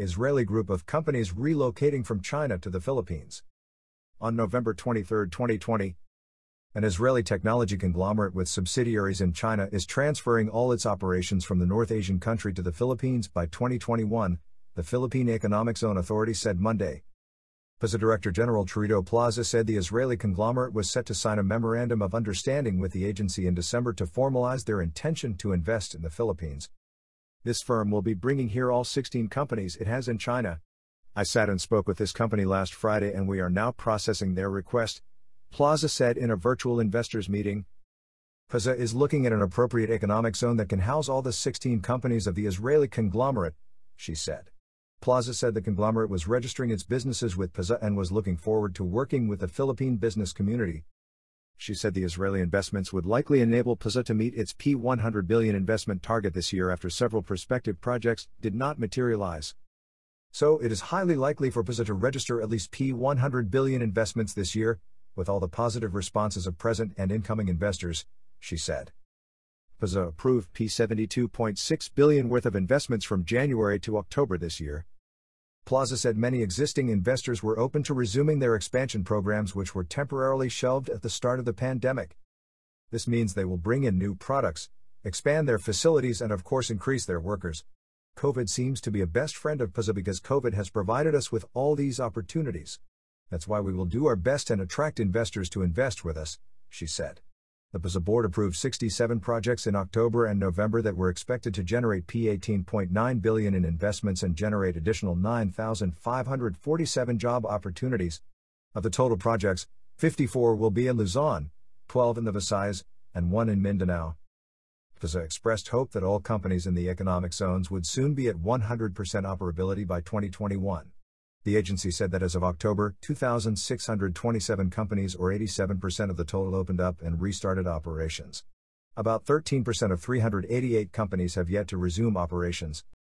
Israeli group of companies relocating from China to the Philippines. On November 23, 2020, an Israeli technology conglomerate with subsidiaries in China is transferring all its operations from the North Asian country to the Philippines by 2021, the Philippine Economic Zone Authority said Monday. PEZA Director General Charito Plaza said the Israeli conglomerate was set to sign a memorandum of understanding with the agency in December to formalize their intention to invest in the Philippines. This firm will be bringing here all 16 companies it has in China. I sat and spoke with this company last Friday and we are now processing their request, Plaza said in a virtual investors meeting. Plaza is looking at an appropriate economic zone that can house all the 16 companies of the Israeli conglomerate, she said. PEZA said the conglomerate was registering its businesses with Plaza and was looking forward to working with the Philippine business community. She said the Israeli investments would likely enable PEZA to meet its P100 billion investment target this year after several prospective projects did not materialize. So it is highly likely for PEZA to register at least P100 billion investments this year, with all the positive responses of present and incoming investors, she said. PEZA approved P72.6 billion worth of investments from January to October this year. Plaza said many existing investors were open to resuming their expansion programs which were temporarily shelved at the start of the pandemic. This means they will bring in new products, expand their facilities and of course increase their workers. COVID seems to be a best friend of PEZA because COVID has provided us with all these opportunities. That's why we will do our best and attract investors to invest with us, she said. The PEZA board approved 67 projects in October and November that were expected to generate P18.9 billion in investments and generate additional 9,547 job opportunities. Of the total projects, 54 will be in Luzon, 12 in the Visayas, and 1 in Mindanao. PEZA expressed hope that all companies in the economic zones would soon be at 100% operability by 2021. The agency said that as of October, 2,627 companies or 87% of the total opened up and restarted operations. About 13% of 388 companies have yet to resume operations,